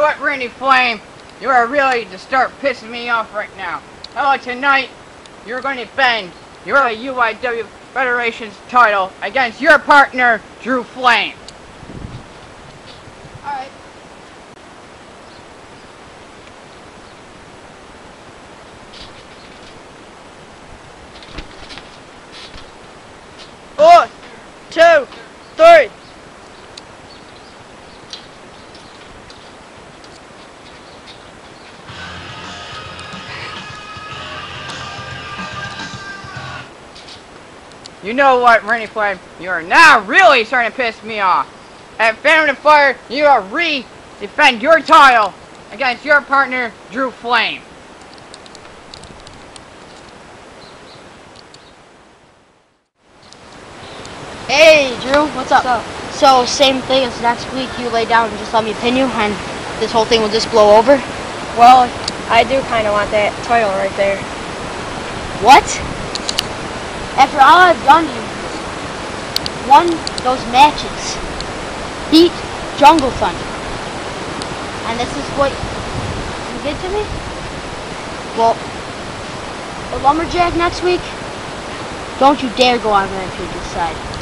what, Randy Flame? You are really to start pissing me off right now. About tonight, you're going to defend your UYW Federation's title against your partner, Drew Flame. You know what, Randy Flame? You are now really starting to piss me off. At Phantom of Fire, you are re-defend your title against your partner, Drew Flame. Hey, Drew, what's up? So, same thing as next week, you lay down and just let me pin you, and this whole thing will just blow over? Well, I do kind of want that title right there. What? After all I've done you, won those matches, beat Jungle Thunder, and this is what you did to me? Well, Lumberjack next week, don't you dare go on Rampage's side.